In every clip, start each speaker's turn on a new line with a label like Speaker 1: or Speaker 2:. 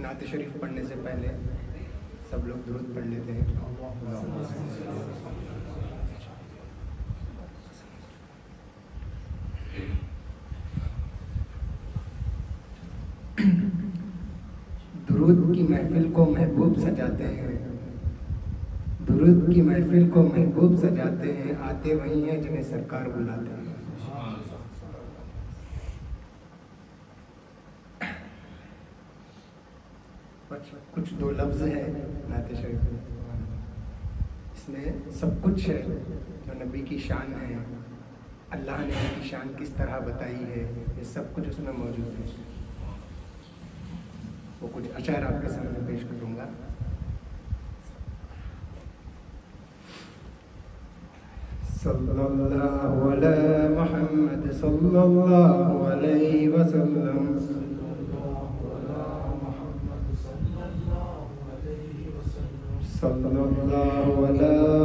Speaker 1: नात शरीफ पढ़ने से पहले सब लोग दुरुद पढ़ लेते हैं। दुरुद की महफिल को महबूब सजाते हैं। दुरुद की महफिल को महबूब सजाते हैं। आते वही हैं जिन्हें सरकार बुलाते हैं। कुछ कुछ दो लफ्ज है नाते शरीफ इसमें सब कुछ है जो नबी की शान है। अल्लाह ने उनकी शान किस तरह बताई है, ये सब कुछ उसमें मौजूद है। वो कुछ अचार आपके सामने पेश करूँगा सल्लल्लाहु अला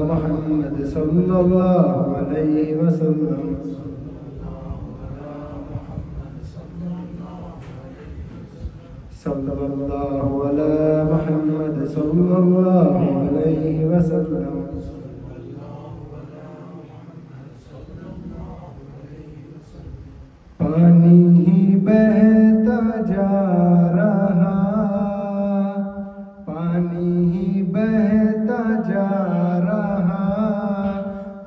Speaker 1: मोहम्मद सल्लल्लाहु अलैहि वसल्लम सल्लल्लाहु अला मोहम्मद सल्लल्लाहु अलैहि वसल्लम सल्लल्लाहु अला मोहम्मद सल्लल्लाहु अलैहि वसल्लम पानी ही बहता जा रहा पानी ही बहता जा रहा।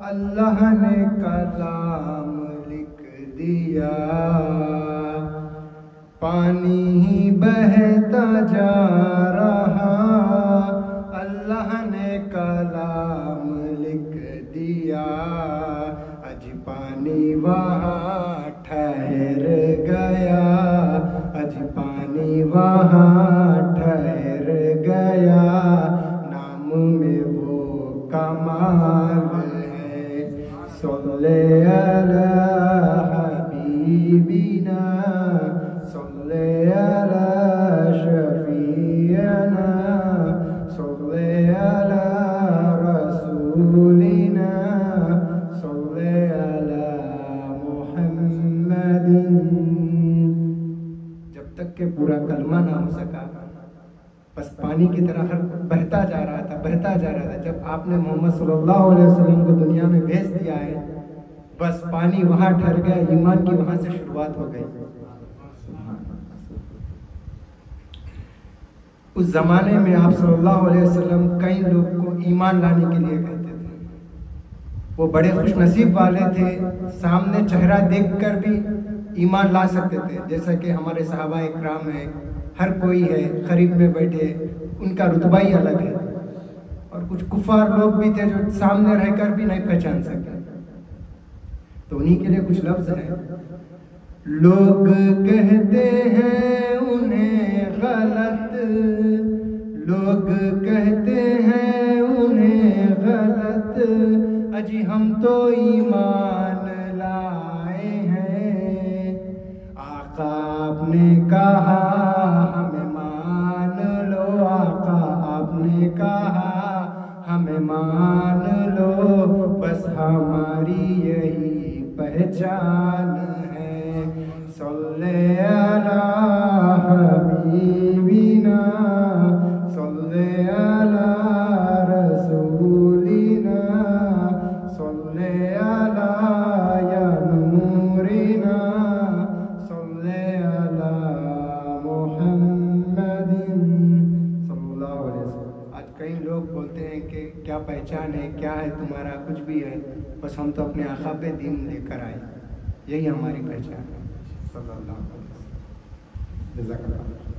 Speaker 1: अल्लाह ने कलाम लिख दिया। पानी ही बहता जा रहा। अल्लाह ने कलाम लिख दिया। अज पानी वहाँ ठहर गया। अज पानी वहाँ कमाल है सोले अला हबीबिना सोले अला शफीना सोले अला रसूलिना सोले अला मुहम्मदिन जब तक के पूरा कलमा ना हो सका बस पानी की तरह हर बहता जा रहा था, बहता जा रहा था। जब आपने मोहम्मद सल्लल्लाहु अलैहि वसल्लम को दुनिया में भेज दिया है, बस पानी वहाँ ठहर गया, ईमान की वहाँ से शुरुआत हो गई। उस जमाने में आप सल्लल्लाहु अलैहि वसल्लम कई लोग को ईमान लाने के लिए कहते थे। वो बड़े खुश नसीब वाले थे, सामने चेहरा देखकर भी ईमान ला सकते थे। जैसा कि हमारे सहाबा इकराम है हर कोई है, खरीब में बैठे, उनका रुतबा ही अलग है। और कुछ कुफार लोग भी थे जो सामने रहकर भी नहीं पहचान सके। तो उन्हीं के लिए कुछ लफ्ज है। लोग कहते हैं उन्हें गलत। लोग कहते हैं उन्हें गलत। अजी हम तो ईमान लाए हैं। आका आपने कहा मान लो बस हमारी यही पहचान है। सल्ले अला हबीबिना कई लोग बोलते हैं कि क्या पहचान है, क्या है तुम्हारा, कुछ भी है, बस हम तो अपने आखा पे दिन लेकर आए। यही हमारी पहचान है। सल्लल्लाहु अलैहि वसल्लम।